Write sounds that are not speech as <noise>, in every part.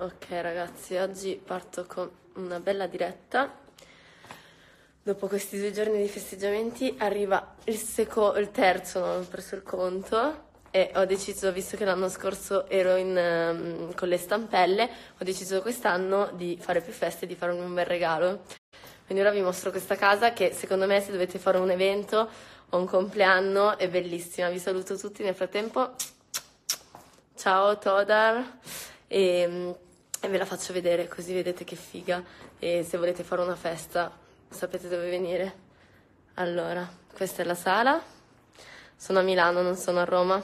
Ok ragazzi, oggi parto con una bella diretta. Dopo questi due giorni di festeggiamenti arriva il, seco- il terzo, non ho preso il conto, e ho deciso, visto che l'anno scorso ero in, ehm, con le stampelle, ho deciso quest'anno di fare più feste e di farmi un bel regalo. Quindi ora vi mostro questa casa che secondo me se dovete fare un evento o un compleanno è bellissima. Vi saluto tutti nel frattempo. Ciao Todar. E, e ve la faccio vedere così vedete che figa e se volete fare una festa sapete dove venire. Allora, questa è la sala. Sono a Milano, non sono a Roma.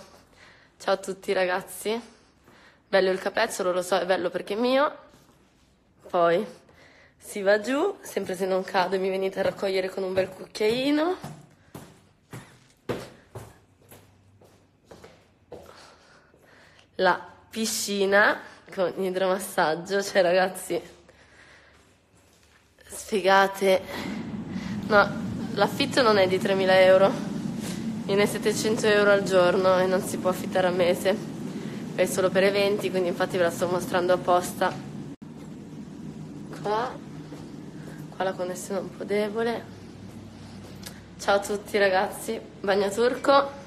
Ciao a tutti ragazzi. Bello il capezzolo, lo so, è bello perché è mio. Poi si va giù, sempre se non cado mi venite a raccogliere con un bel cucchiaino. La piscina con idromassaggio, cioè ragazzi, sfigate. No, l'affitto non è di 3.000 euro, viene 700 euro al giorno e non si può affittare a mese, è solo per eventi, quindi infatti ve la sto mostrando apposta. Qua, qua la connessione è un po' debole. Ciao a tutti ragazzi, bagno turco.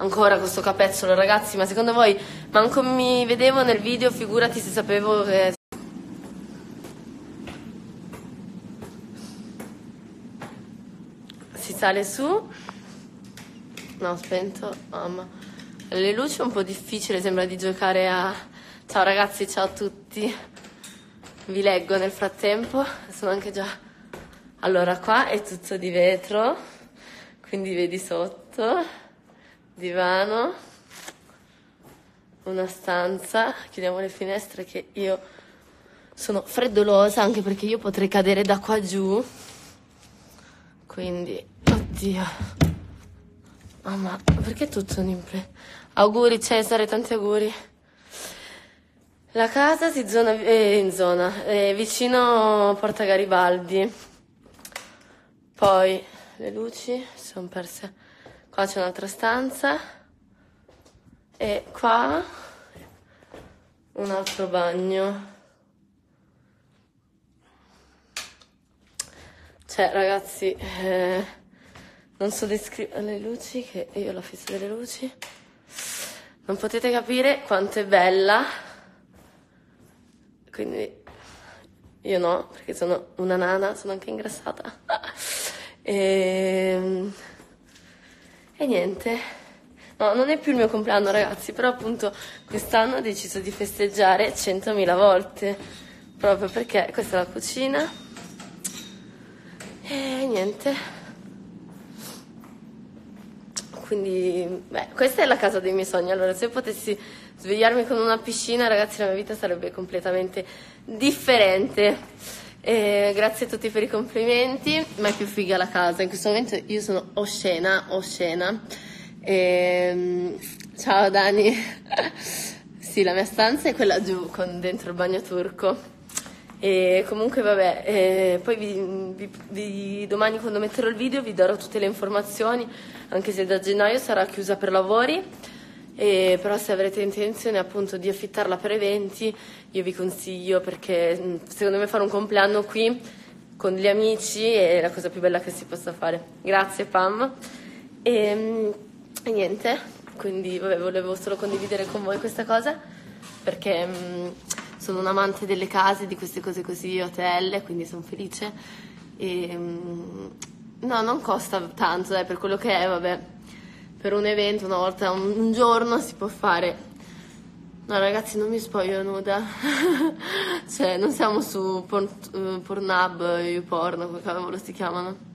Ancora questo capezzolo ragazzi ma secondo voi manco mi vedevo nel video figurati se sapevo che si sale su. No spento mamma. Le luci è un po' difficile sembra di giocare a ciao ragazzi ciao a tutti. Vi leggo nel frattempo. Sono anche già allora qua è tutto di vetro quindi vedi sotto divano, una stanza, chiudiamo le finestre che io sono freddolosa anche perché io potrei cadere da qua giù. Quindi, oddio. Mamma, perché tutto un impre? Auguri Cesare, tanti auguri. La casa si zona, eh, in zona, eh, vicino Porta Garibaldi. Poi le luci sono perse Qua c'è un'altra stanza e qua un altro bagno. Cioè, ragazzi, eh, non so descrivere le luci, che io la fissa delle luci. Non potete capire quanto è bella. Quindi io no, perché sono una nana, sono anche ingrassata. e <laughs> ehm, e niente. No, non è più il mio compleanno, ragazzi, però appunto quest'anno ho deciso di festeggiare 100.000 volte. Proprio perché questa è la cucina. E niente. Quindi, beh, questa è la casa dei miei sogni. Allora, se potessi svegliarmi con una piscina, ragazzi, la mia vita sarebbe completamente differente. E grazie a tutti per i complimenti, ma è più figa la casa. In questo momento io sono oscena, oscena. E, ehm, ciao Dani. <laughs> sì, la mia stanza è quella giù, con dentro il bagno turco. E comunque vabbè, eh, poi vi, vi, vi, domani quando metterò il video vi darò tutte le informazioni, anche se da gennaio sarà chiusa per lavori. E, però se avrete intenzione appunto di affittarla per eventi, io vi consiglio perché mm, secondo me fare un compleanno qui con gli amici è la cosa più bella che si possa fare. Grazie Pam. E, mm, e niente, quindi vabbè, volevo solo condividere con voi questa cosa perché mh, mm, sono un amante delle case, di queste cose così, hotel, quindi sono felice. E, mh, no, non costa tanto, eh, per quello che è, vabbè per un evento una volta un, un giorno si può fare. No ragazzi non mi spoglio nuda, <laughs> cioè non siamo su porn, uh, Pornhub, YouPorn, come cavolo si chiamano.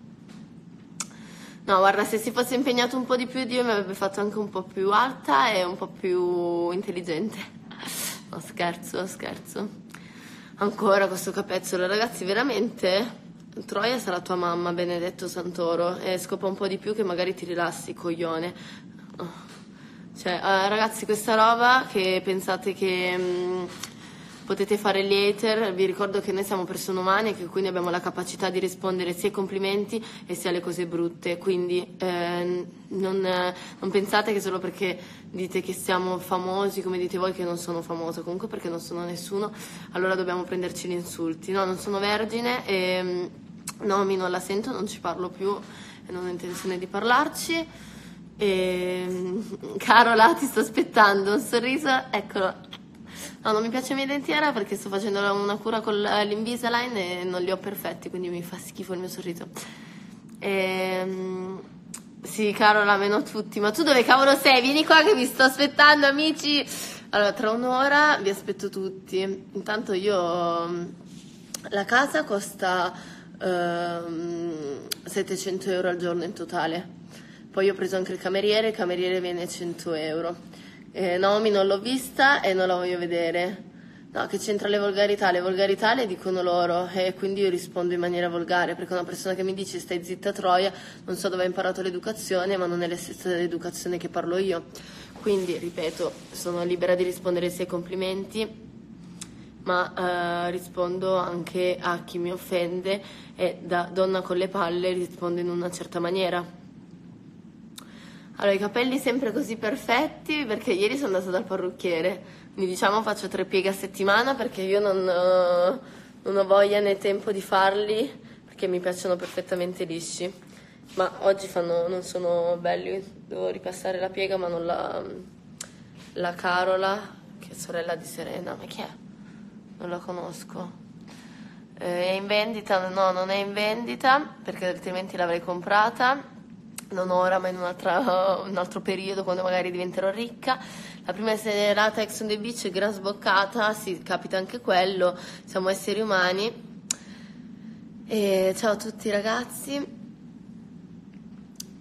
No, guarda, se si fosse impegnato un po' di più Dio mi avrebbe fatto anche un po' più alta e un po' più intelligente. <laughs> No, scherzo, scherzo. Ancora questo capezzolo, ragazzi, veramente Troia sarà tua mamma, benedetto Santoro, e scopa un po' di più che magari ti rilassi, coglione. Oh. Cioè, uh, ragazzi, questa roba che pensate che... Mh, mm, potete fare gli hater, vi ricordo che noi siamo persone umane e che quindi abbiamo la capacità di rispondere sia ai complimenti e sia alle cose brutte, quindi eh, non, non, pensate che solo perché dite che siamo famosi, come dite voi che non sono famosa, comunque perché non sono nessuno, allora dobbiamo prenderci gli insulti. No, non sono vergine e Nomi non la sento, non ci parlo più e non ho intenzione di parlarci. E, Carola, ti sto aspettando un sorriso, eccolo. No, non mi piace mia dentiera perché sto facendo una cura con l'Invisalign e non li ho perfetti, quindi mi fa schifo il mio sorriso. E, sì, Carola, meno tutti. Ma tu dove cavolo sei? Vieni qua che vi sto aspettando, amici. Allora, tra un'ora vi aspetto tutti. Intanto io... La casa costa 700 ehm, euro al giorno in totale. Poi ho preso anche il cameriere, il cameriere viene 100 euro. Eh, Naomi non l'ho vista e non la voglio vedere. No, che c'entra le volgarità? Le volgarità le dicono loro e quindi io rispondo in maniera volgare perché una persona che mi dice stai zitta Troia, non so dove ha imparato l'educazione, ma non è la stessa dell'educazione che parlo io. Quindi, ripeto, sono libera di rispondere ai complimenti ma eh, rispondo anche a chi mi offende e da donna con le palle rispondo in una certa maniera. Allora, i capelli sempre così perfetti perché ieri sono andata dal parrucchiere, quindi diciamo faccio tre pieghe a settimana perché io non, uh, non ho voglia né tempo di farli perché mi piacciono perfettamente lisci. Ma oggi fanno, non sono belli, devo ripassare la piega ma non la, la Carola, che è sorella di Serena, ma chi è? Non la conosco. Eh, è in vendita? No, non è in vendita perché altrimenti l'avrei comprata. Non ora, ma in <laughs> un altro periodo quando magari diventerò ricca. La prima serata Ex on the Beach gran sboccata, sì, capita anche quello, siamo esseri umani. E ciao a tutti ragazzi,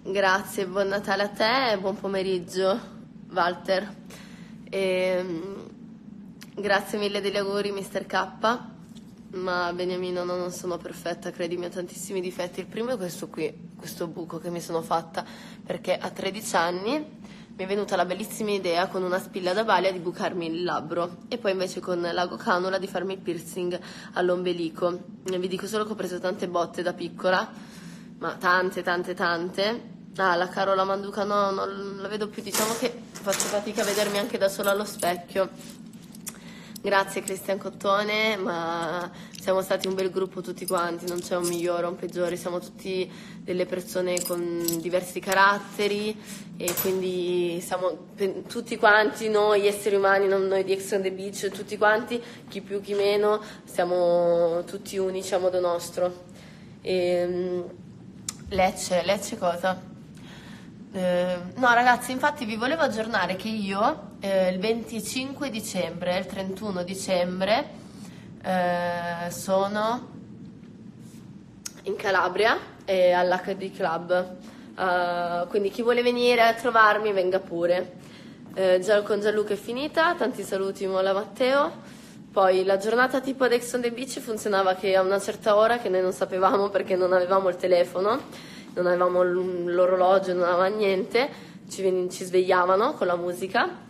grazie, buon Natale a te e buon pomeriggio Walter. E, Grazie mille degli auguri, Mr. K. Ma Beniamino, no, non sono perfetta, credimi, ho tantissimi difetti. Il primo è questo qui, questo buco che mi sono fatta, perché a 13 anni mi è venuta la bellissima idea con una spilla da balia di bucarmi il labbro e poi invece con l'ago canula di farmi il piercing all'ombelico. Vi dico solo che ho preso tante botte da piccola, ma tante, tante, tante. Ah, la Carola Manduca no, non la vedo più, diciamo che faccio fatica a vedermi anche da sola allo specchio. Grazie Cristian Cottone, ma siamo stati un bel gruppo tutti quanti, non c'è un migliore o un peggiore, siamo tutti delle persone con diversi caratteri e quindi siamo tutti quanti noi esseri umani, non noi di Ex on the Beach, tutti quanti, chi più chi meno, siamo tutti unici a modo nostro. E, ehm, Lecce, Lecce cosa? Eh, no ragazzi, infatti vi volevo aggiornare che io eh, il 25 dicembre il 31 dicembre eh, sono in Calabria e all'HD Club. Uh, quindi chi vuole venire a trovarmi venga pure. Eh, con Gianluca è finita, tanti saluti Mola Matteo. Poi la giornata tipo ad Ex on the Beach funzionava che a una certa ora che noi non sapevamo perché non avevamo il telefono non avevamo l'orologio, non avevamo niente, ci, ci svegliavano con la musica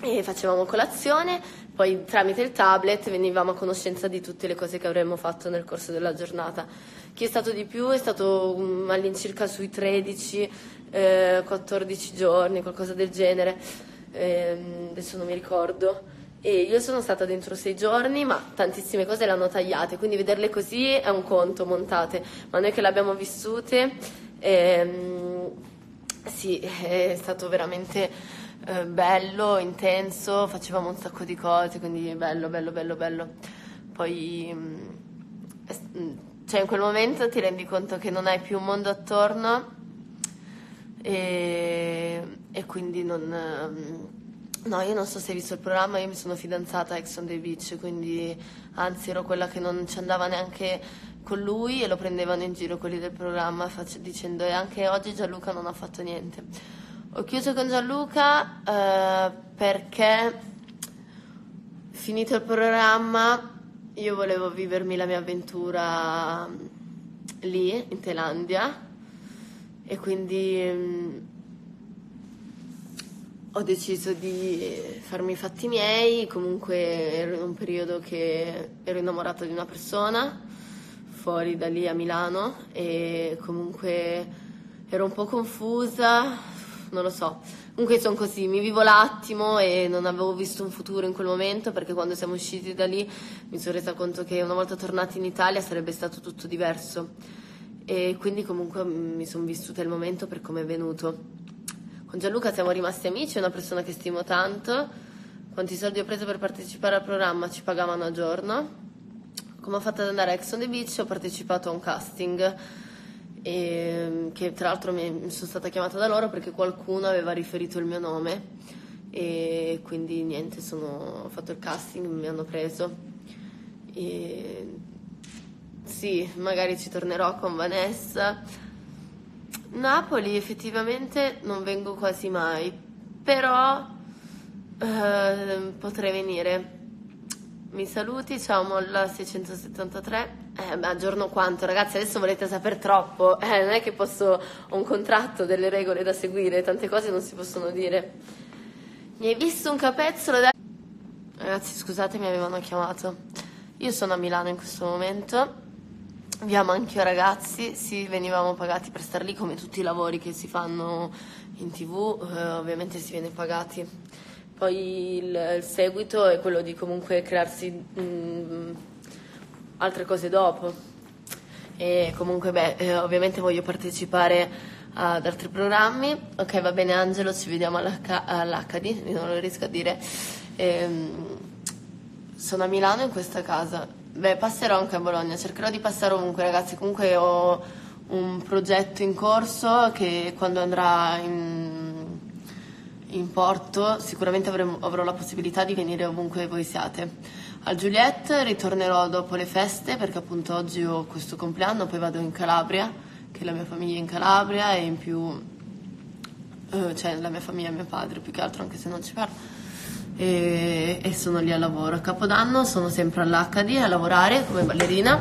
e facevamo colazione, poi tramite il tablet venivamo a conoscenza di tutte le cose che avremmo fatto nel corso della giornata. Chi è stato di più è stato um, all'incirca sui 13, eh, 14 giorni, qualcosa del genere, eh, adesso non mi ricordo. E io sono stata dentro sei giorni, ma tantissime cose le hanno tagliate, quindi vederle così è un conto, montate, ma noi che le abbiamo vissute, ehm, sì, è stato veramente eh, bello, intenso, facevamo un sacco di cose, quindi bello, bello, bello, bello. Poi, mm, mm, cioè in quel momento ti rendi conto che non hai più un mondo attorno e, e quindi non mm, No, io non so se hai visto il programma, io mi sono fidanzata a Ex on the Beach, quindi anzi ero quella che non ci andava neanche con lui e lo prendevano in giro quelli del programma faccio, dicendo e anche oggi Gianluca non ha fatto niente. Ho chiuso con Gianluca eh, perché finito il programma io volevo vivermi la mia avventura lì in Thailandia e quindi mm, ho deciso di farmi i fatti miei, comunque ero in un periodo che ero innamorata di una persona fuori da lì a Milano e comunque ero un po' confusa, non lo so. Comunque sono così, mi vivo l'attimo e non avevo visto un futuro in quel momento perché quando siamo usciti da lì mi sono resa conto che una volta tornati in Italia sarebbe stato tutto diverso e quindi comunque mi sono vissuta il momento per come è venuto. Con Gianluca siamo rimasti amici, è una persona che stimo tanto. Quanti soldi ho preso per partecipare al programma ci pagavano a giorno. Come ho fatto ad andare a Ex on the Beach ho partecipato a un casting e, che tra l'altro mi sono stata chiamata da loro perché qualcuno aveva riferito il mio nome e quindi niente, sono, ho fatto il casting, mi hanno preso. E, sì, magari ci tornerò con Vanessa Napoli effettivamente non vengo quasi mai, però eh, potrei venire. Mi saluti, ciao Molla 673. Eh, ma giorno quanto, ragazzi? Adesso volete sapere troppo. Eh, non è che posso. Ho un contratto, delle regole da seguire, tante cose non si possono dire. Mi hai visto un capezzolo da. Ragazzi, scusate, mi avevano chiamato. Io sono a Milano in questo momento Abbiamo anche ragazzi, sì, venivamo pagati per star lì come tutti i lavori che si fanno in tv, eh, ovviamente si viene pagati. Poi il, il, seguito è quello di comunque crearsi mh, mm, altre cose dopo. E comunque, beh, eh, ovviamente voglio partecipare ad altri programmi. Ok, va bene Angelo, ci vediamo all'H- non lo riesco a dire. Ehm, sono a Milano in questa casa Beh, passerò anche a Bologna, cercherò di passare ovunque, ragazzi. Comunque ho un progetto in corso che quando andrà in, in porto sicuramente avremo, avrò la possibilità di venire ovunque voi siate. Al Juliet ritornerò dopo le feste perché appunto oggi ho questo compleanno, poi vado in Calabria, che la mia famiglia è in Calabria e in più, eh, cioè la mia famiglia e mio padre più che altro anche se non ci parlo e, e sono lì a lavoro. A Capodanno sono sempre all'HD a lavorare come ballerina.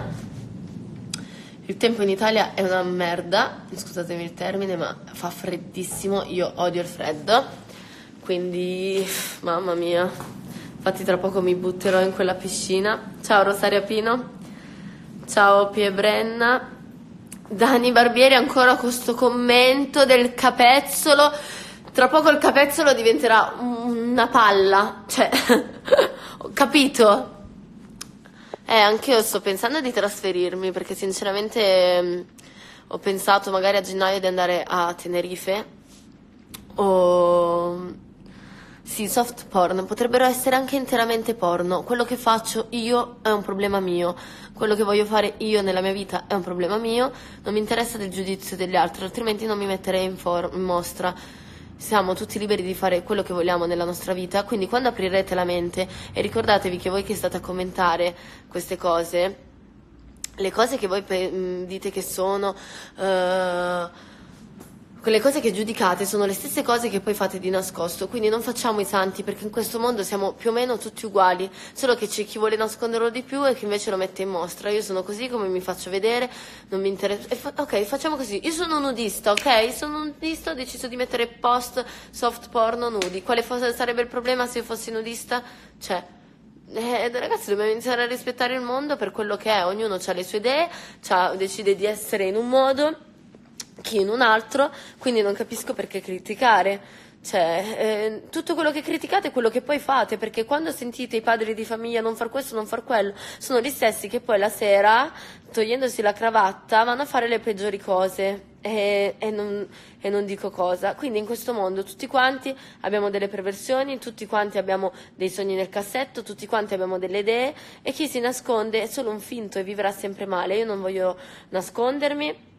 Il tempo in Italia è una merda, scusatemi il termine, ma fa freddissimo, io odio il freddo, quindi mamma mia, infatti tra poco mi butterò in quella piscina. Ciao Rosaria Pino, ciao Pie Brenna, Dani Barbieri ancora con questo commento del capezzolo tra poco il capezzolo diventerà una palla, cioè, <laughs> ho capito? Eh, anche io sto pensando di trasferirmi perché sinceramente mh, mm, ho pensato magari a gennaio di andare a Tenerife o sì, soft porn potrebbero essere anche interamente porno. Quello che faccio io è un problema mio. Quello che voglio fare io nella mia vita è un problema mio. Non mi interessa del giudizio degli altri, altrimenti non mi metterei in, for- in mostra siamo tutti liberi di fare quello che vogliamo nella nostra vita, quindi quando aprirete la mente e ricordatevi che voi che state a commentare queste cose, le cose che voi dite che sono... Uh, quelle cose che giudicate sono le stesse cose che poi fate di nascosto, quindi non facciamo i santi perché in questo mondo siamo più o meno tutti uguali, solo che c'è chi vuole nasconderlo di più e chi invece lo mette in mostra. Io sono così come mi faccio vedere, non mi interessa. Fa- ok, facciamo così. Io sono nudista, ok? Sono nudista, ho deciso di mettere post soft porno nudi. Quale fosse, sarebbe il problema se io fossi nudista? Cioè, eh, ragazzi, dobbiamo iniziare a rispettare il mondo per quello che è. Ognuno ha le sue idee, decide di essere in un modo chi in un altro, quindi non capisco perché criticare. Cioè, eh, tutto quello che criticate è quello che poi fate, perché quando sentite i padri di famiglia non far questo, non far quello, sono gli stessi che poi la sera, togliendosi la cravatta, vanno a fare le peggiori cose. E, e, non, e, non, dico cosa. Quindi in questo mondo tutti quanti abbiamo delle perversioni, tutti quanti abbiamo dei sogni nel cassetto, tutti quanti abbiamo delle idee e chi si nasconde è solo un finto e vivrà sempre male. Io non voglio nascondermi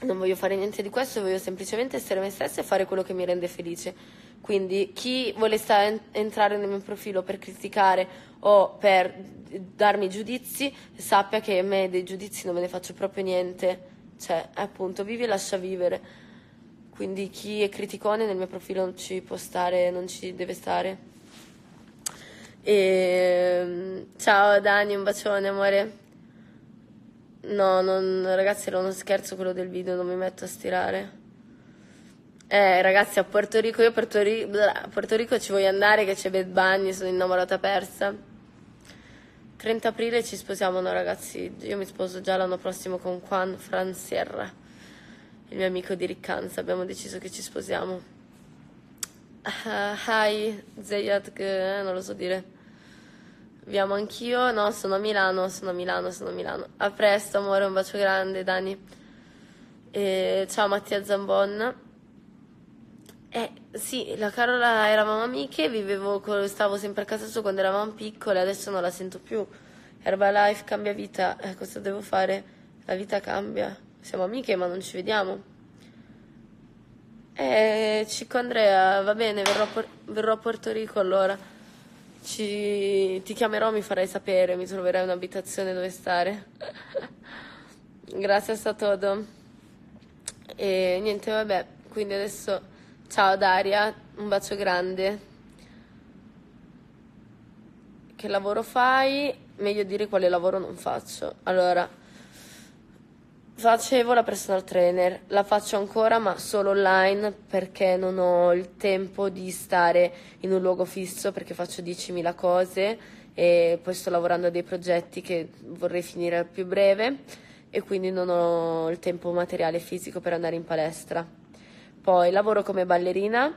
non voglio fare niente di questo, voglio semplicemente essere me stessa e fare quello che mi rende felice. Quindi chi vuole stare, entrare nel mio profilo per criticare o per darmi giudizi, sappia che a me dei giudizi non me ne faccio proprio niente. Cioè, appunto, vivi e lascia vivere. Quindi chi è criticone nel mio profilo non ci può stare, non ci deve stare. E... Ehm, ciao Dani, un bacione amore. No, non, ragazzi, era uno scherzo quello del video, non mi metto a stirare. Eh, ragazzi, a Puerto Rico, io a Puerto, Ri- a Puerto Rico ci voglio andare, che c'è Bad Bunny, sono innamorata persa. 30 aprile ci sposiamo, no ragazzi, io mi sposo già l'anno prossimo con Juan Fran Sierra, il mio amico di Riccanza, abbiamo deciso che ci sposiamo. Uh, hi, Zeyat, che eh, non lo so dire. Vi amo anch'io, no, sono a Milano, sono a Milano, sono a Milano. A presto, amore, un bacio grande, Dani. E, ciao Mattia Zambon. Eh sì, la Carola eravamo amiche, vivevo stavo sempre a casa sua quando eravamo piccole, adesso non la sento più. Herbalife cambia vita, eh, cosa devo fare? La vita cambia. Siamo amiche ma non ci vediamo. Eh, Cico Andrea, va bene, verrò verrò a Porto Rico allora. Ci, ti chiamerò, mi farai sapere, mi troverai un'abitazione dove stare. <laughs> Grazie a todo. E niente, vabbè, quindi adesso Ciao Daria, un bacio grande. Che lavoro fai? Meglio dire quale lavoro non faccio. Allora, facevo la personal trainer, la faccio ancora ma solo online perché non ho il tempo di stare in un luogo fisso perché faccio 10.000 cose e poi sto lavorando a dei progetti che vorrei finire al più breve e quindi non ho il tempo materiale e fisico per andare in palestra. Poi lavoro come ballerina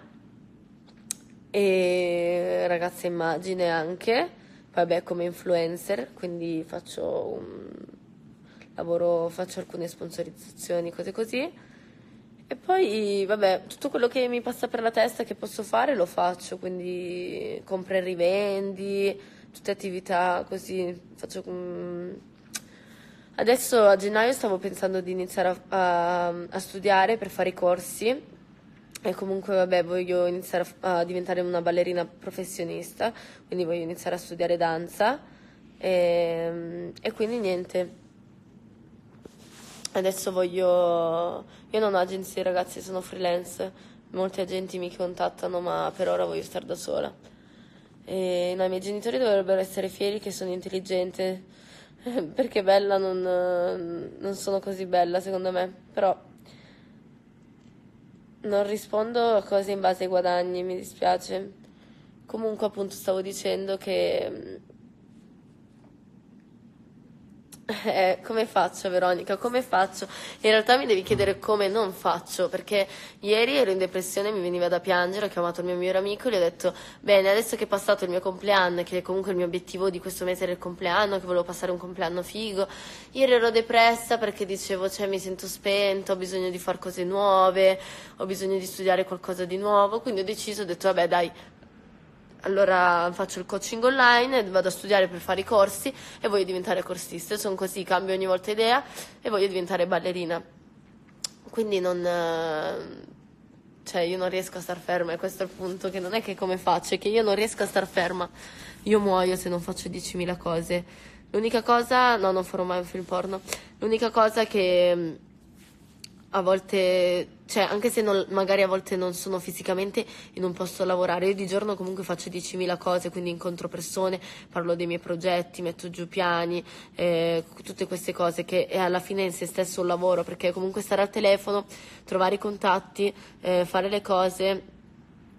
e ragazza immagine anche, poi vabbè come influencer, quindi faccio un lavoro, faccio alcune sponsorizzazioni, cose così. E poi, vabbè, tutto quello che mi passa per la testa che posso fare lo faccio, quindi compra e rivendi, tutte attività così, faccio... Adesso a gennaio stavo pensando di iniziare a, a, a studiare per fare i corsi e comunque, vabbè, voglio iniziare a, a, diventare una ballerina professionista, quindi voglio iniziare a studiare danza. E, ehm, e quindi niente. Adesso voglio. Io non ho agenzie, ragazzi, sono freelance. Molti agenti mi contattano, ma per ora voglio stare da sola. E, no, i miei genitori dovrebbero essere fieri che sono intelligente, <laughs> perché bella non, non sono così bella, secondo me. Però non rispondo a cose in base ai guadagni, mi dispiace. Comunque, appunto, stavo dicendo che eh, come faccio Veronica? Come faccio? In realtà mi devi chiedere come non faccio, perché ieri ero in depressione, mi veniva da piangere, ho chiamato il mio migliore amico e gli ho detto, bene, adesso che è passato il mio compleanno, che comunque il mio obiettivo di questo mese era il compleanno, che volevo passare un compleanno figo, ieri ero depressa perché dicevo, cioè mi sento spento, ho bisogno di fare cose nuove, ho bisogno di studiare qualcosa di nuovo, quindi ho deciso, ho detto, vabbè dai, allora faccio il coaching online, vado a studiare per fare i corsi e voglio diventare corsista. Sono così, cambio ogni volta idea e voglio diventare ballerina. Quindi non... Cioè, io non riesco a star ferma, e questo è il punto, che non è che come faccio, è che io non riesco a star ferma. Io muoio se non faccio 10.000 cose. L'unica cosa... No, non farò mai un film porno. L'unica cosa che a volte, cioè anche se non, magari a volte non sono fisicamente e non posso lavorare, io di giorno comunque faccio 10.000 cose, quindi incontro persone, parlo dei miei progetti, metto giù piani, eh, tutte queste cose che è alla fine in se stesso un lavoro, perché comunque stare al telefono, trovare i contatti, eh, fare le cose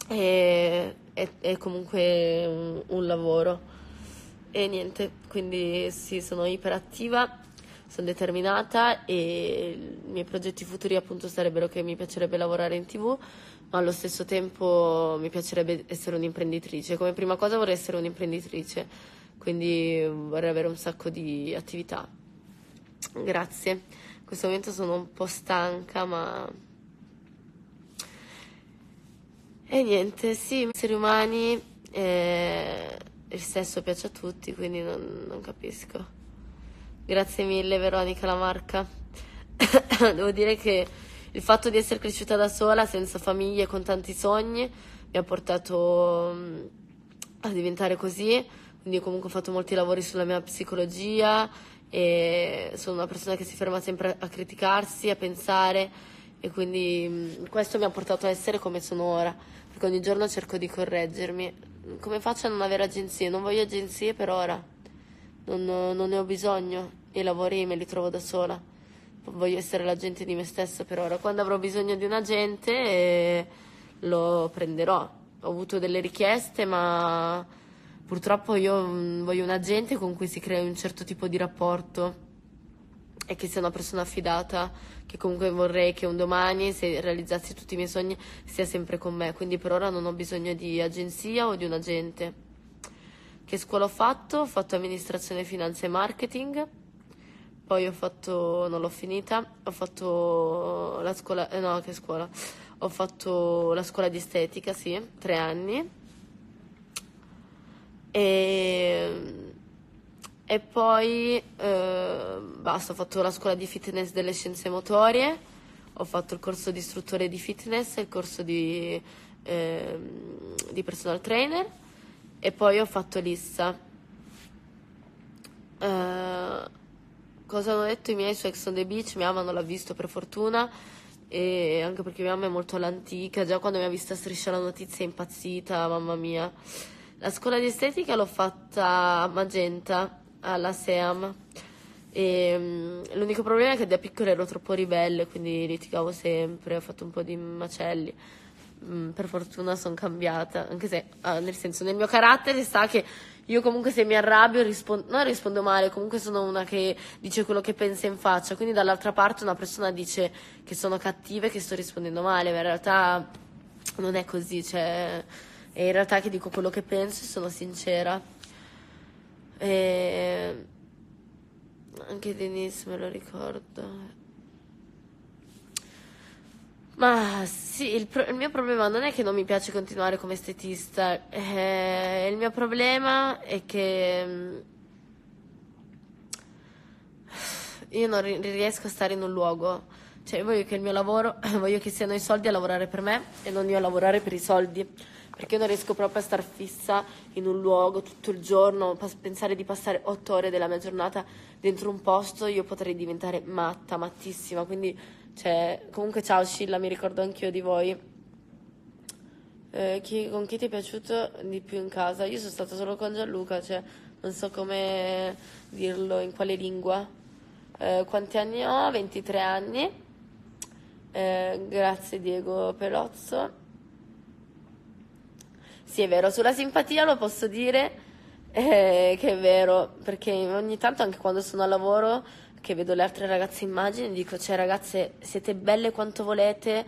è, è, è comunque un, un lavoro. E niente, quindi sì, sono iperattiva sono determinata e i miei progetti futuri appunto sarebbero che mi piacerebbe lavorare in tv ma allo stesso tempo mi piacerebbe essere un'imprenditrice. Come prima cosa vorrei essere un'imprenditrice quindi vorrei avere un sacco di attività. Grazie. In questo momento sono un po' stanca ma e niente sì esseri umani eh, il sesso piace a tutti quindi non, non capisco Grazie mille Veronica Lamarca. <coughs> Devo dire che il fatto di essere cresciuta da sola, senza famiglia e con tanti sogni, mi ha portato mm, a diventare così. Quindi comunque ho fatto molti lavori sulla mia psicologia e sono una persona che si ferma sempre a criticarsi, a pensare e quindi mm, questo mi ha portato a essere come sono ora, perché ogni giorno cerco di correggermi. Come faccio a non avere agenzie? Non voglio agenzie per ora, non, non ne ho bisogno i lavori me li trovo da sola. voglio essere l'agente di me stessa per ora. Quando avrò bisogno di un agente lo prenderò. Ho avuto delle richieste, ma purtroppo io mm, voglio un agente con cui si crea un certo tipo di rapporto e che sia una persona affidata, che comunque vorrei che un domani, se realizzassi tutti i miei sogni, sia sempre con me. Quindi per ora non ho bisogno di agenzia o di un agente. Che scuola ho fatto? Ho fatto amministrazione, finanza e marketing. Poi ho fatto, non l'ho finita, ho fatto la scuola, eh no, che scuola? Ho fatto la scuola di estetica, sì, tre anni. E e poi eh, basta, ho fatto la scuola di fitness delle scienze motorie, ho fatto il corso di istruttore di fitness, il corso di, eh, di personal trainer e poi ho fatto l'ISSA. Eh, cosa hanno detto i miei su Ex on the Beach? Mia mamma non l'ha visto per fortuna e anche perché mia mamma è molto all'antica, già quando mi ha visto striscia la notizia è impazzita, mamma mia. La scuola di estetica l'ho fatta a Magenta alla SEAM. E, um, l'unico problema è che da piccola ero troppo ribelle, quindi litigavo sempre, ho fatto un po' di macelli. Mm, per fortuna sono cambiata, anche se, ah, nel senso, nel mio carattere sta che io comunque se mi arrabbio rispondo, non rispondo male, comunque sono una che dice quello che pensa in faccia, quindi dall'altra parte una persona dice che sono cattiva e che sto rispondendo male, ma in realtà non è così, cioè, è in realtà che dico quello che penso e sono sincera. E anche Denise me lo ricordo. Ma sì, il, pro- il, mio problema non è che non mi piace continuare come estetista, eh, il mio problema è che mm, io non ri- riesco a stare in un luogo, cioè voglio che il mio lavoro, <clears throat> voglio che siano i soldi a lavorare per me e non io a lavorare per i soldi. Perché io non riesco proprio a star fissa in un luogo tutto il giorno, pensare di passare otto ore della mia giornata dentro un posto, io potrei diventare matta, mattissima, quindi cioè, comunque ciao Scilla, mi ricordo anch'io di voi. Eh, chi, con chi ti è piaciuto di più in casa? Io sono stata solo con Gianluca, cioè non so come dirlo, in quale lingua. Eh, quanti anni ho? 23 anni. Eh, grazie Diego Pelozzo. Sì, è vero, sulla simpatia lo posso dire eh, che è vero, perché ogni tanto anche quando sono a lavoro, che vedo le altre ragazze immagini, dico, cioè ragazze, siete belle quanto volete,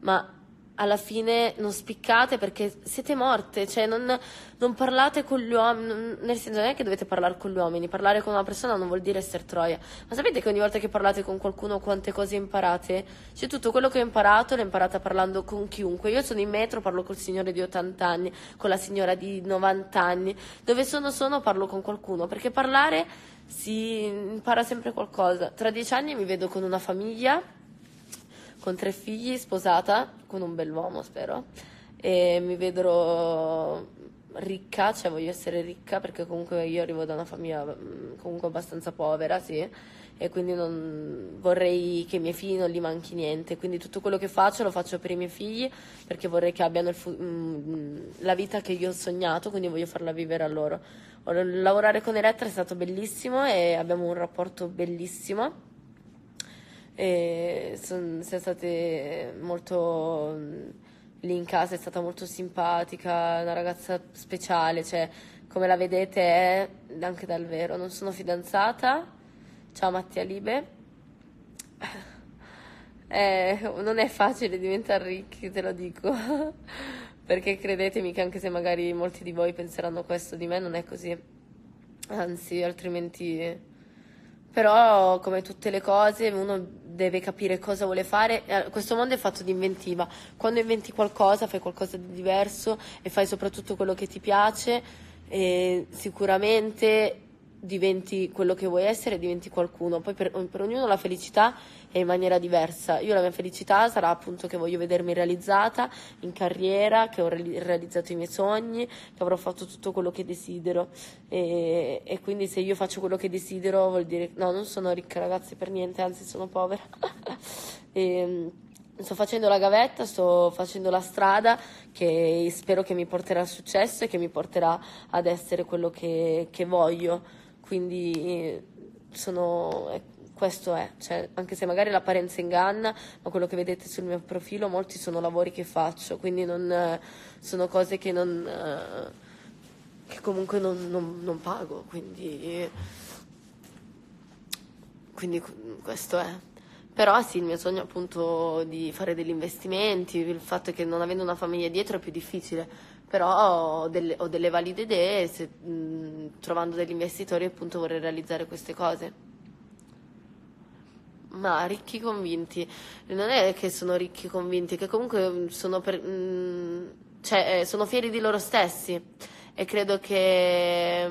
ma alla fine non spiccate perché siete morte, cioè non, non, parlate con gli uomini, nel senso non è che dovete parlare con gli uomini, parlare con una persona non vuol dire essere troia, ma sapete che ogni volta che parlate con qualcuno quante cose imparate? Cioè tutto quello che ho imparato l'ho imparata parlando con chiunque, io sono in metro, parlo col signore di 80 anni, con la signora di 90 anni, dove sono sono parlo con qualcuno, perché parlare si impara sempre qualcosa, tra dieci anni mi vedo con una famiglia, con tre figli, sposata, con un bell'uomo spero, e mi vedrò ricca, cioè voglio essere ricca perché comunque io arrivo da una famiglia mm, comunque abbastanza povera, sì, e quindi non vorrei che ai miei figli non gli manchi niente, quindi tutto quello che faccio lo faccio per i miei figli perché vorrei che abbiano fu- mm, la vita che io ho sognato, quindi voglio farla vivere a loro. Lavorare con Elettra è stato bellissimo e abbiamo un rapporto bellissimo e son, siamo state molto lì in casa è stata molto simpatica, una ragazza speciale, cioè come la vedete è anche dal vero. Non sono fidanzata. Ciao Mattia Libe. Eh, non è facile diventare ricchi, te lo dico. Perché credetemi che anche se magari molti di voi penseranno questo di me, non è così. Anzi, altrimenti però come tutte le cose uno deve capire cosa vuole fare. Eh, questo mondo è fatto di inventiva. Quando inventi qualcosa, fai qualcosa di diverso e fai soprattutto quello che ti piace, e sicuramente diventi quello che vuoi essere, diventi qualcuno. Poi per, per, ognuno la felicità è in maniera diversa. Io la mia felicità sarà appunto che voglio vedermi realizzata in carriera, che ho realizzato i miei sogni, che avrò fatto tutto quello che desidero. E, e quindi se io faccio quello che desidero vuol dire no, non sono ricca ragazzi per niente, anzi sono povera. <laughs> e, sto facendo la gavetta, sto facendo la strada che spero che mi porterà a successo e che mi porterà ad essere quello che, che voglio quindi sono, questo è, cioè, anche se magari l'apparenza inganna, ma quello che vedete sul mio profilo, molti sono lavori che faccio, quindi non, eh, sono cose che, non, eh, che comunque non, non, non pago, quindi, quindi questo è. Però sì, il mio sogno appunto di fare degli investimenti, il fatto è che non avendo una famiglia dietro è più difficile, però ho delle, ho delle valide idee se, mh, trovando degli investitori appunto vorrei realizzare queste cose. Ma ricchi convinti, non è che sono ricchi convinti, che comunque sono, per, mh, cioè, eh, sono fieri di loro stessi. E credo che,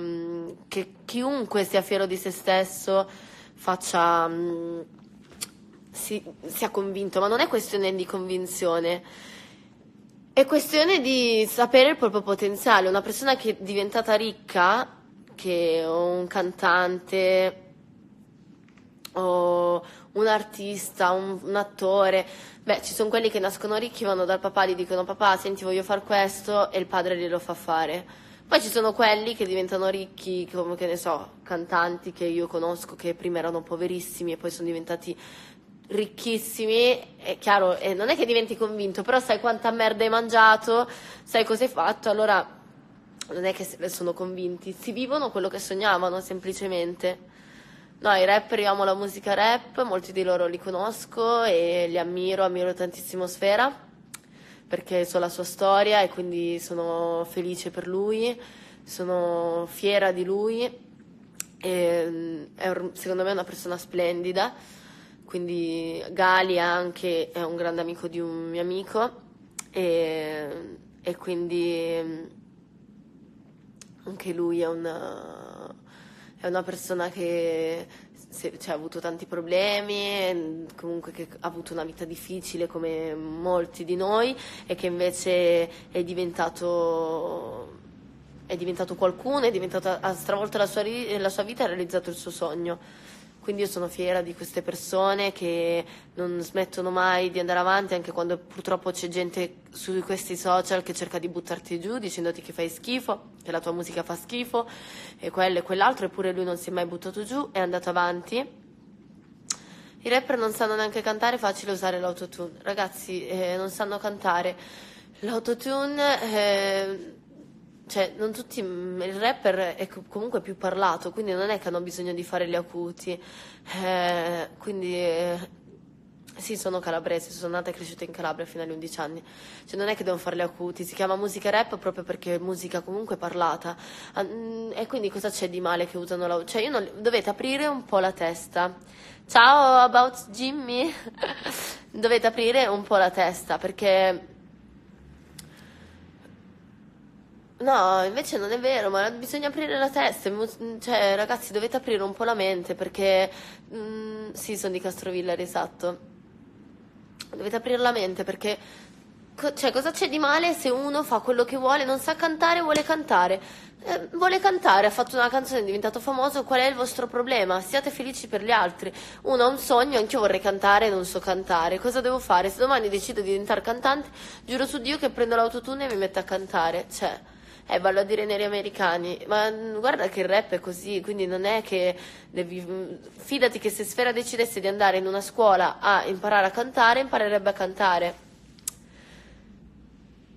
che chiunque sia fiero di se stesso faccia... Mh, si, sia convinto, ma non è questione di convinzione, è questione di sapere il proprio potenziale. Una persona che è diventata ricca, che un cantante o un artista, un, un, attore, beh, ci sono quelli che nascono ricchi, vanno dal papà, gli dicono papà, senti, voglio fare questo e il padre glielo fa fare. Poi ci sono quelli che diventano ricchi, come che ne so, cantanti che io conosco che prima erano poverissimi e poi sono diventati ricchissimi, è chiaro, eh, non è che diventi convinto, però sai quanta merda hai mangiato, sai cosa hai fatto, allora non è che sono convinti, si vivono quello che sognavano semplicemente. No, i rapper, io amo la musica rap, molti di loro li conosco e li ammiro, ammiro tantissimo Sfera, perché so la sua storia e quindi sono felice per lui, sono fiera di lui, e, è secondo me una persona splendida quindi Gali anche è un grande amico di un mio amico e, e quindi mm, anche lui è una, è una persona che se, cioè, ha avuto tanti problemi, comunque che ha avuto una vita difficile come molti di noi e che invece è diventato, è diventato qualcuno, è diventato, ha stravolto la sua, la sua vita e ha realizzato il suo sogno. Quindi io sono fiera di queste persone che non smettono mai di andare avanti anche quando purtroppo c'è gente su questi social che cerca di buttarti giù dicendoti che fai schifo, che la tua musica fa schifo e quello e quell'altro, eppure lui non si è mai buttato giù, è andato avanti. I rapper non sanno neanche cantare, è facile usare l'autotune. Ragazzi, eh, non sanno cantare. L'autotune... Eh, cioè, non tutti, il rapper è comunque più parlato, quindi non è che hanno bisogno di fare gli acuti. Eh, quindi, eh, sì, sono calabrese, sono nata e cresciuta in Calabria fino agli 11 anni. Cioè, non è che devono fare gli acuti, si chiama musica rap proprio perché è musica comunque parlata. Mm, e quindi cosa c'è di male che usano la... Cioè, non... dovete aprire un po' la testa. Ciao, about Jimmy! <laughs> dovete aprire un po' la testa perché No, invece non è vero, ma bisogna aprire la testa, cioè ragazzi dovete aprire un po' la mente perché, mm, sì, sono di Castrovillari, esatto, dovete aprire la mente perché, cioè cosa c'è di male se uno fa quello che vuole, non sa cantare, vuole cantare, eh, vuole cantare, ha fatto una canzone, è diventato famoso, qual è il vostro problema? Siate felici per gli altri, uno ha un sogno, anche io vorrei cantare e non so cantare, cosa devo fare? Se domani decido di diventare cantante, giuro su Dio che prendo l'autotune e mi metto a cantare, cioè eh, ballo a dire neri americani, ma guarda che il rap è così, quindi non è che devi... Fidati che se Sfera decidesse di andare in una scuola a imparare a cantare, imparerebbe a cantare.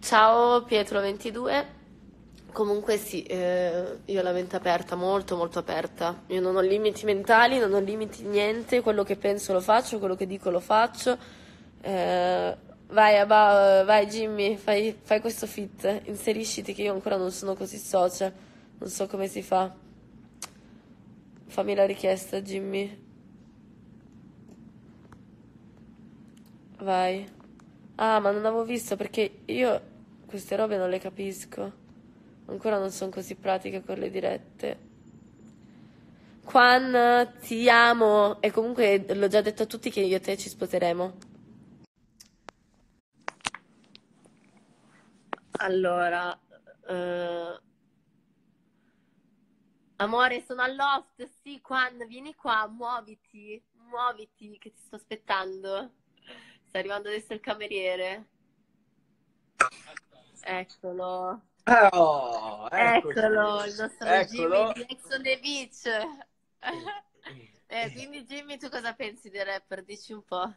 Ciao Pietro22. Comunque sì, eh, io ho la mente aperta, molto molto aperta. Io non ho limiti mentali, non ho limiti niente, quello che penso lo faccio, quello che dico lo faccio. Eh, Vai, Abba, vai Jimmy, fai, fai questo fit, inserisciti che io ancora non sono così social, non so come si fa. Fammi la richiesta, Jimmy. Vai. Ah, ma non avevo visto perché io queste robe non le capisco. Ancora non sono così pratica con le dirette. Quan, ti amo. E comunque l'ho già detto a tutti che io e te ci sposeremo. Allora, eh, amore, sono al loft. Sì, Quan, vieni qua, muoviti, muoviti, che ti sto aspettando. Sta arrivando adesso il cameriere. Eccolo. Oh, Eccolo, il nostro Eccolo. Jimmy di Ex on the Beach. <laughs> Eh, quindi Jimmy, tu cosa pensi dei rapper? Dici un po'.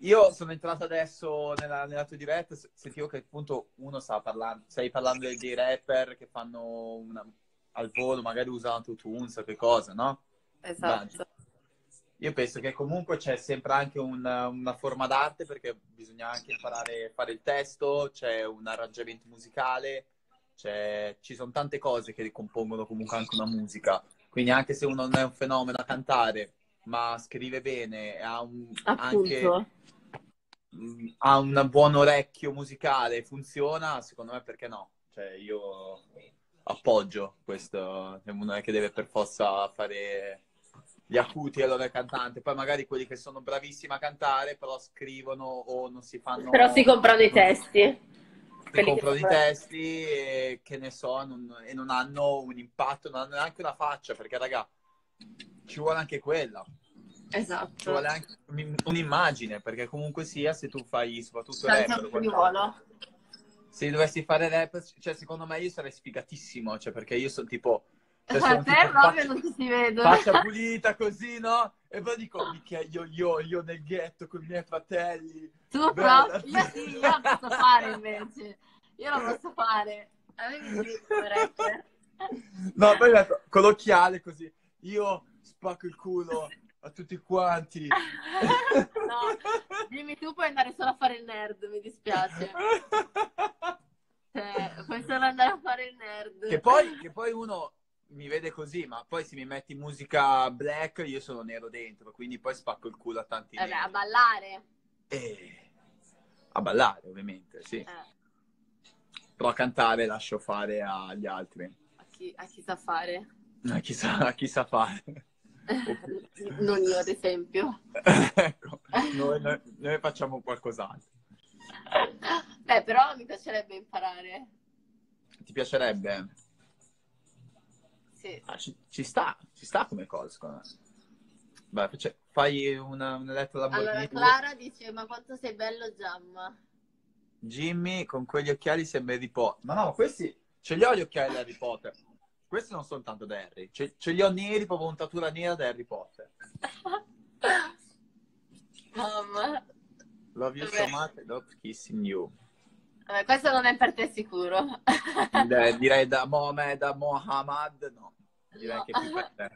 Io sono entrato adesso nella, nella tua diretta, sentivo che appunto uno stava parlando, stai parlando dei rapper che fanno una, al volo, magari usano autotune, so che cosa, no? Esatto. Io penso che comunque c'è sempre anche una, una forma d'arte perché bisogna anche imparare a fare il testo, c'è un arrangiamento musicale, ci sono tante cose che compongono comunque anche una musica. Quindi anche se uno non è un fenomeno a cantare, ma scrive bene, ha un, anche mm, ha un buon orecchio musicale, funziona, secondo me perché no? Cioè io appoggio questo, non è che deve per forza fare gli acuti allora è cantante, poi magari quelli che sono bravissimi a cantare però scrivono o non si fanno... Però si comprano i testi. Si comprano i testi e che ne so, non, e non hanno un impatto, non hanno neanche una faccia, perché raga, ci vuole anche quella. Esatto. Ci vuole anche un'immagine, perché comunque sia, se tu fai soprattutto rap... Quando... Se dovessi fare rap, cioè secondo me io sarei sfigatissimo, cioè perché io sono tipo cioè, <laughs> a te proprio faccia, non si vede. Faccia <laughs> pulita così, no? E poi dico, mica io, io, io nel ghetto con i miei fratelli. Tu proprio? Io sì, io lo posso fare invece. Io lo posso fare. Avevi rapper. <laughs> No, poi detto, con l'occhiale così. Io spacco il culo a tutti quanti. <laughs> no, dimmi tu puoi andare solo a fare il nerd, mi dispiace. Cioè, puoi solo andare a fare il nerd. Che poi, che poi uno mi vede così, ma poi se mi metti musica black io sono nero dentro, quindi poi spacco il culo a tanti eh beh, a ballare. Eh, a ballare, ovviamente, sì. Eh. Però a cantare lascio fare agli altri. A chi, a chi sa fare. A chi sa, a chi sa fare. Non io, ad esempio. <laughs> ecco, noi, noi, noi facciamo qualcos'altro. Beh, però mi piacerebbe imparare. Ti piacerebbe? Sì. Ah, ci, ci, sta, ci sta come cosa, secondo me. Beh, cioè, fai una, una lettera da Allora, Clara dice, ma quanto sei bello, Giamma. Jimmy, con quegli occhiali sembra Harry Potter. Ma no, questi... Ce li ho gli occhiali da Harry Potter. Questi non sono tanto da Harry. Ce, ce li ho neri, proprio montatura nera da Harry Potter. <laughs> Mamma. Love you Vabbè. so much, love kissing you. Vabbè, questo non è per te sicuro. Beh, <laughs> direi da Mohamed, da Mohammad, no. Direi no. che è più per te.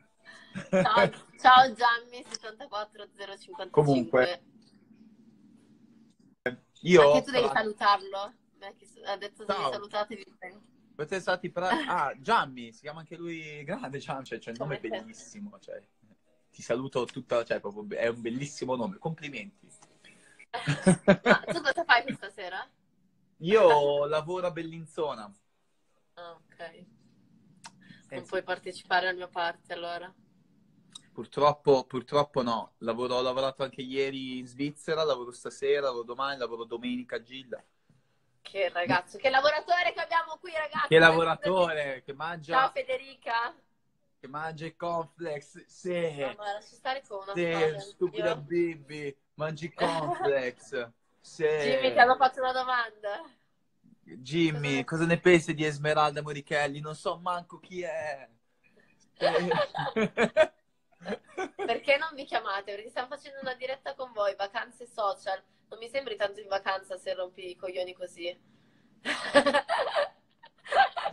Ciao, ciao Gianni 74055. Comunque, io anche tu devi salutarlo. Ha detto devi ciao. Salutatevi. Siete stati pra... Ah, Gianni, si chiama anche lui grande Gian, cioè, cioè il nome è bellissimo, cioè, ti saluto tutta, cioè, proprio, è un bellissimo nome, complimenti. ah, tu cosa fai questa sera? Io lavoro a Bellinzona. Ah, ok. Non eh, puoi partecipare al mio parte allora? Purtroppo, purtroppo no. Lavoro, ho lavorato anche ieri in Svizzera, lavoro stasera, lavoro domani, lavoro domenica a Gilda. Che ragazzo, che lavoratore che abbiamo qui, ragazzi. Che lavoratore, che mangia... Ciao Federica. Che mangia i complex, sì. No, ma lascia stare con una Sì, stupida Io... Bibi, mangi complex. sì. Jimmy, ti hanno fatto una domanda. Jimmy, cosa ne pensi di Esmeralda Morichelli? Non so manco chi è. <laughs> Perché non vi chiamate? Perché stiamo facendo una diretta con voi, vacanze social. Non mi sembri tanto in vacanza se rompi i coglioni così.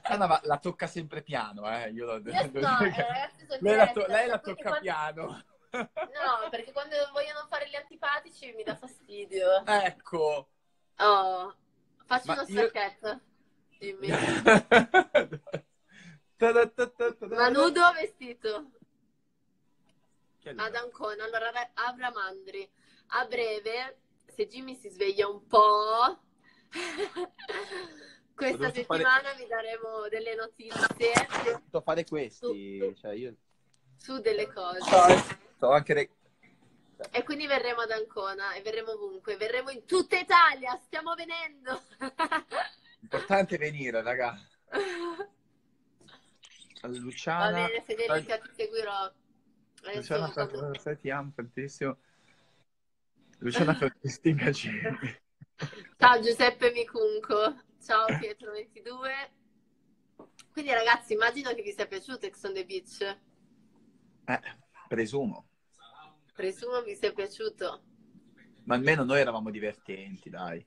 Anna, la tocca sempre piano, eh. Io, lo... Io no, <laughs> eh, ragazzi, lei, la, to- lei la tocca quando... piano. No, perché quando vogliono fare gli antipatici mi dà fastidio. Ecco. Oh, Facci Ma uno. Io... Dimmi. Ma nudo o vestito? Ad Ancona. Allora, Abramandri. A breve, se Jimmy si sveglia un po', <laughs> questa settimana fare... vi daremo delle notizie. Sto a fare questi, su, cioè io... su delle cose. Sto anche e quindi verremo ad Ancona e verremo ovunque, verremo in tutta Italia, stiamo venendo. <laughs> Importante venire, raga. Luciana. Va bene, Federica, ti seguirò. Luciana, quando... ti amo tantissimo. Luciana Francestina Ciao Giuseppe Micunco. Ciao Pietro22. Quindi ragazzi, immagino che vi sia piaciuto Ex on the Beach. Eh Presumo. Presumo vi sia piaciuto. Ma almeno noi eravamo divertenti, dai.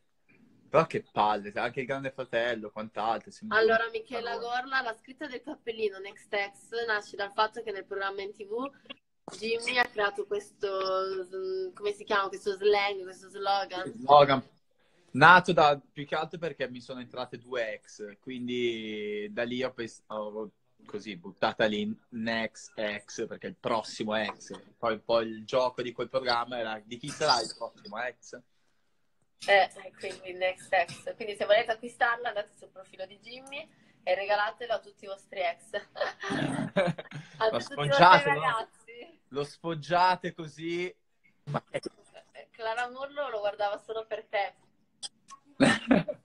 Però che palle, anche il Grande Fratello, quant'altro. Allora, Michela Gorla, la scritta del cappellino Next X nasce dal fatto che nel programma in tv Jimmy ha creato questo, come si chiama, questo slang, questo slogan. Slogan. Nato da, più che altro perché mi sono entrate due ex, quindi da lì ho, pens- ho così buttata lì next ex, perché il prossimo ex. Poi un po' il gioco di quel programma era di chi sarà il prossimo ex. Eh, quindi Next Ex. Quindi se volete acquistarla andate sul profilo di Jimmy e regalatelo a tutti i vostri ex. a lo sfoggiate, no? Lo sfoggiate così. Eh, Clara Murlo lo guardava solo per te. <laughs>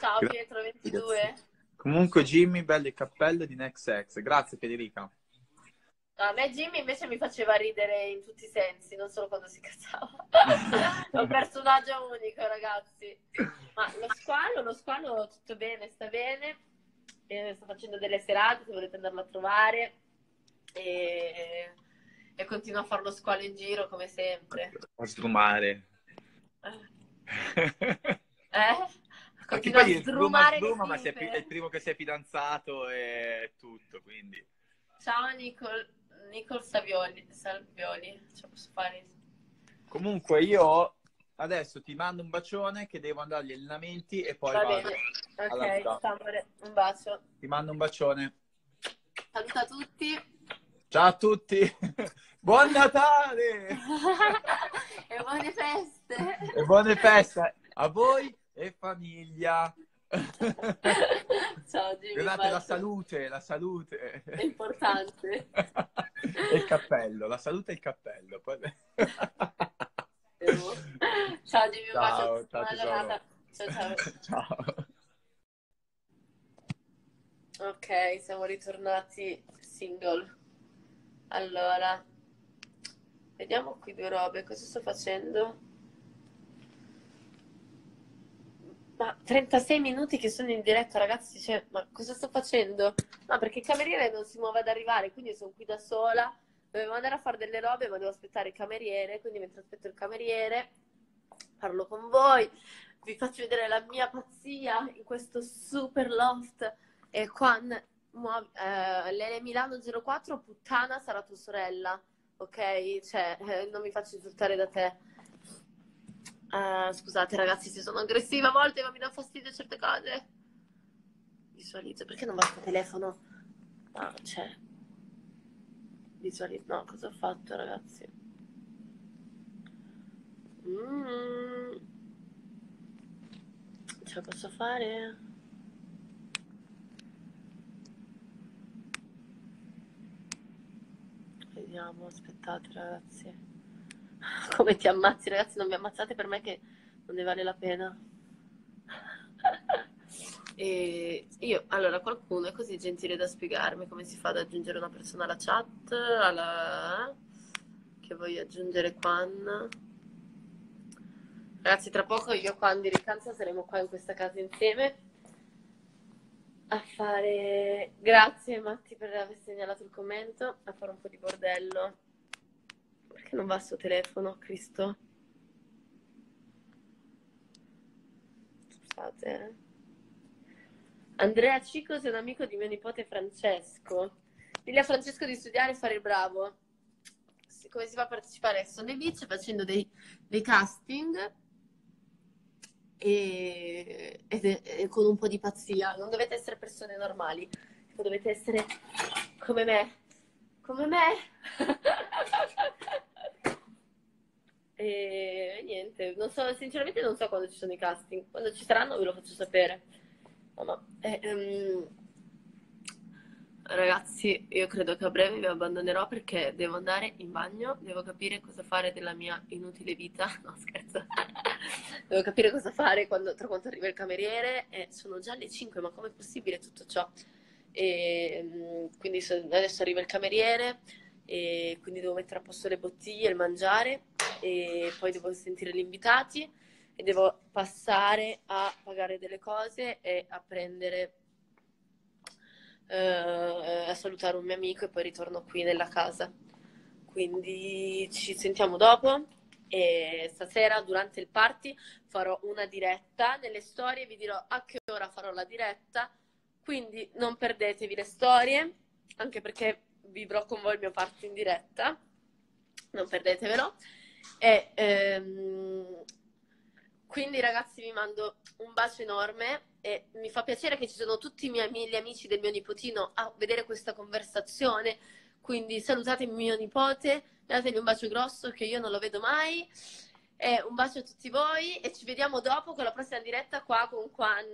Ciao Pietro 22. Comunque Jimmy, bello il cappello di Next Ex. Grazie Federica. A me Jimmy invece mi faceva ridere in tutti i sensi, non solo quando si cazzava. <laughs> È un personaggio unico, ragazzi. Ma lo squalo, lo squalo tutto bene, sta bene. Eh, sto facendo delle serate, se volete andarlo a trovare. E, e continuo a fare lo squalo in giro come sempre. A sfumare. <laughs> Eh? eh? Continua a sfumare sbruma, ma sei, è il primo che si è fidanzato e tutto, quindi... Ciao Nicole. Nicole Savioli, Salvioli, ce posso fare. Comunque io adesso ti mando un bacione che devo andare agli allenamenti e poi Va vado bene. Ok, Samore, un bacio. Ti mando un bacione. Saluta a tutti. Ciao a tutti. <laughs> Buon Natale! <laughs> e buone feste! E buone feste a voi e famiglia! <laughs> Ciao Jimmy. Guardate la salute, la salute. È importante. e il cappello, la salute e il cappello. Poi... ciao Jimmy, ciao, ciao, ciao, ciao, ciao. Ok, siamo ritornati single. Allora, vediamo qui due robe. Cosa sto facendo? Ma 36 minuti che sono in diretta, ragazzi, cioè, ma cosa sto facendo? No, perché il cameriere non si muove ad arrivare, quindi sono qui da sola. Dovevo andare a fare delle robe, ma devo aspettare il cameriere, quindi mentre aspetto il cameriere parlo con voi, vi faccio vedere la mia pazzia in questo super loft. E qua, muovi, eh, Lele Milano 04, puttana sarà tua sorella, ok? Cioè, eh, non mi faccio insultare da te. Uh, scusate ragazzi se sono aggressiva a volte ma mi dà fastidio certe cose. Visualizzo, perché non basta telefono? Ah, c'è. Visualizzo, no, cosa ho fatto ragazzi? Mm. Ce la posso fare? Vediamo, aspettate ragazzi. <laughs> Come ti ammazzi, ragazzi? Non mi ammazzate per me che non ne vale la pena. <laughs> e io, allora, qualcuno è così gentile da spiegarmi come si fa ad aggiungere una persona alla chat, alla... che voglio aggiungere Quan. Ragazzi, tra poco io Quan di Ricanza saremo qua in questa casa insieme a fare... Grazie Matti per aver segnalato il commento, a fare un po' di bordello perché non va sto telefono, Cristo? Scusate. Eh. Andrea Cicos è un amico di mio nipote Francesco. Digli a Francesco di studiare e fare il bravo. Come si fa a partecipare a Sonne Beach facendo dei, dei casting e, e, e, con un po' di pazzia. Non dovete essere persone normali, dovete essere come me. Come me. <laughs> E niente, non so, sinceramente non so quando ci sono i casting. Quando ci saranno ve lo faccio sapere. No, no. Eh, um, ragazzi, io credo che a breve vi abbandonerò perché devo andare in bagno, devo capire cosa fare della mia inutile vita. <laughs> No, scherzo. <laughs> devo capire cosa fare quando, tra quanto arriva il cameriere. E sono già le 5, ma com'è possibile tutto ciò? E, um, quindi adesso arriva il cameriere e quindi devo mettere a posto le bottiglie, il mangiare e poi devo sentire gli invitati e devo passare a pagare delle cose e a prendere eh, a salutare un mio amico e poi ritorno qui nella casa. Quindi ci sentiamo dopo e stasera durante il party farò una diretta. Nelle storie, vi dirò a che ora farò la diretta, quindi non perdetevi le storie, anche perché vivrò con voi il mio party in diretta, non perdetevelo. E, ehm, quindi ragazzi vi mando un bacio enorme e mi fa piacere che ci sono tutti i miei gli amici del mio nipotino a vedere questa conversazione, quindi salutate mio nipote, dategli un bacio grosso che io non lo vedo mai. E un bacio a tutti voi e ci vediamo dopo con la prossima diretta qua con Quan.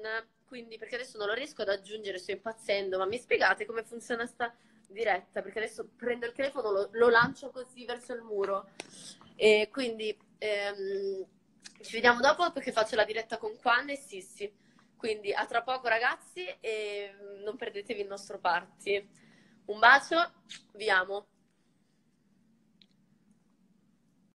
Quindi, perché adesso non lo riesco ad aggiungere, sto impazzendo, ma mi spiegate come funziona sta diretta? Perché adesso prendo il telefono, lo, lo lancio così verso il muro. E quindi ehm, ci vediamo dopo perché faccio la diretta con Quan e Sissi. Quindi a tra poco ragazzi e non perdetevi il nostro party. Un bacio, vi amo.